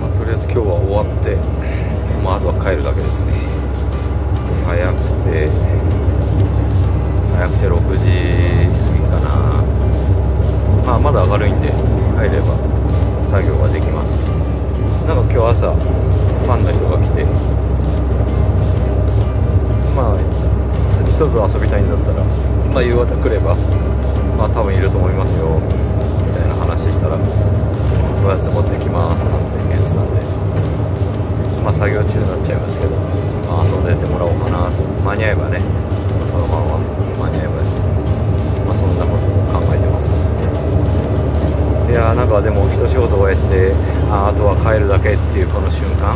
まあ、とりあえず今日は終わってまあ、あとは帰るだけですね。早くて早くて6時過ぎかな。まあまだ明るいんで帰れば作業ができます。なんか今日朝ファンの人が来てまあちょっと遊びたいんだったら、まあ、夕方来ればまあ多分いると思いますよ。話したらおやつ持ってきますなんて言ってたんでまあ作業中になっちゃいますけど、まあ、遊んでてもらおうかなと間に合えばねこのまま間に合えばです。まあそんなことも考えてます。いやーなんかでも一仕事終えてああとは帰るだけっていうこの瞬間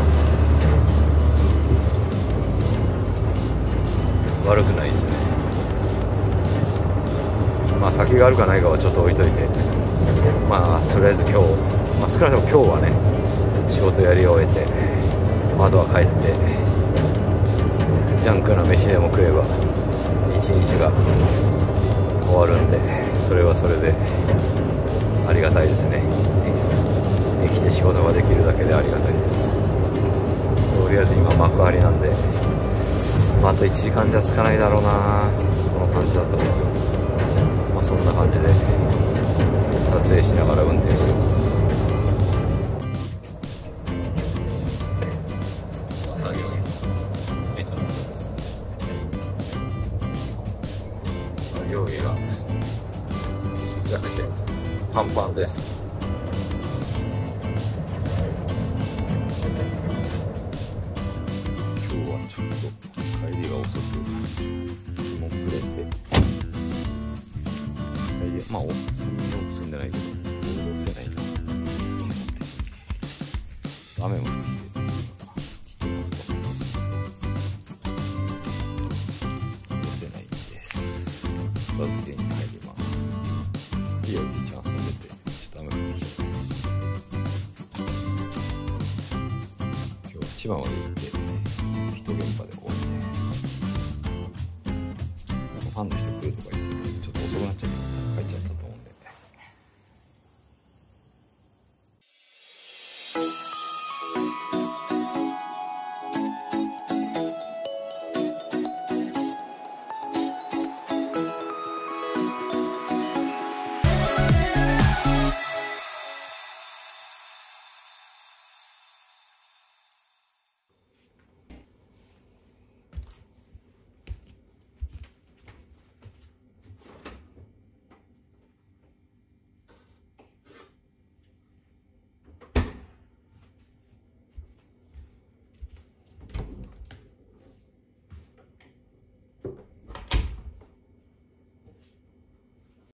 悪くないですね。まあ先があるかないかはちょっと置いといて。まあとりあえず今日、まあ、少なくとも今日はね仕事やり終えてあとは帰ってジャンクな飯でも食えば一日が終わるんでそれはそれでありがたいですね。生きて仕事ができるだけでありがたいです。とりあえず今幕張なんで、まあ、あと1時間じゃ着かないだろうなこの感じだと。まあそんな感じで。作業着が。ちっちゃくて。パンパンです。今日はちょっと帰りが遅く日も暮れて。まあおそんなに積んでないけど戻せないな。雨もバッテリーに入りますいいよ一番遊ん。でてちょっと雨降ってきた今日千葉まで行って一現場で終わりでなん。かファンの人来るとか言って